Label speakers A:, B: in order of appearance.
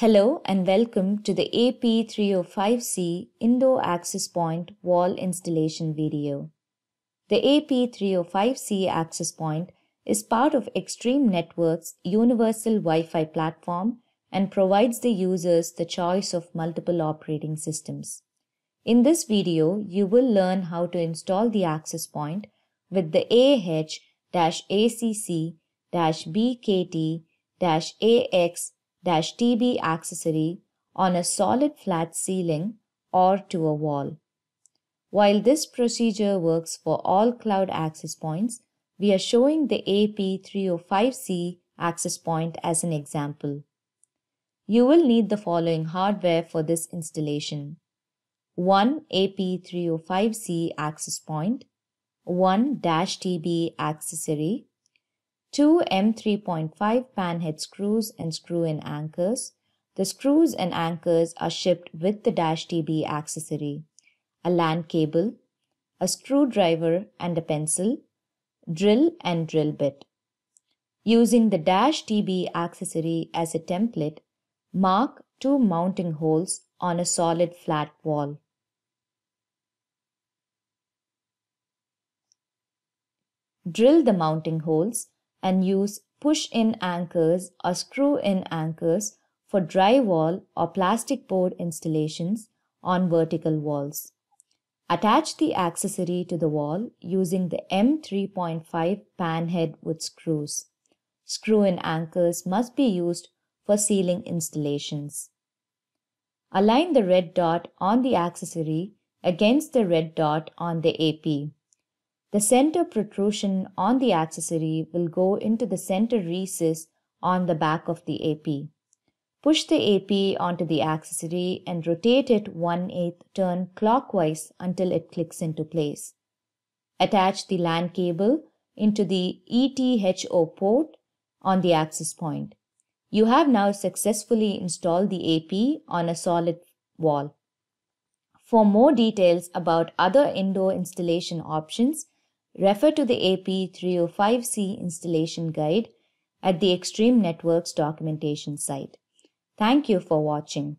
A: Hello and welcome to the AP305C Indo Access Point Wall Installation video. The AP305C access point is part of Extreme Networks Universal Wi-Fi platform and provides the users the choice of multiple operating systems. In this video, you will learn how to install the access point with the AH-ACC-BKT-AX TB accessory on a solid flat ceiling or to a wall. While this procedure works for all cloud access points, we are showing the AP305C access point as an example. You will need the following hardware for this installation. One AP305C access point, one dash -TB accessory, two M3.5 panhead screws and screw-in anchors. The screws and anchors are shipped with the Dash -TB accessory, a LAN cable, a screwdriver and a pencil, drill and drill bit. Using the Dash -TB accessory as a template, mark two mounting holes on a solid flat wall. Drill the mounting holes and use push-in anchors or screw-in anchors for drywall or plastic board installations on vertical walls. Attach the accessory to the wall using the M3.5 panhead with screws. Screw-in anchors must be used for ceiling installations. Align the red dot on the accessory against the red dot on the AP. The center protrusion on the accessory will go into the center recess on the back of the AP. Push the AP onto the accessory and rotate it 1 8 turn clockwise until it clicks into place. Attach the LAN cable into the ETH0 port on the access point. You have now successfully installed the AP on a solid wall. For more details about other indoor installation options, refer to the AP305C installation guide at the Extreme Networks documentation site. Thank you for watching.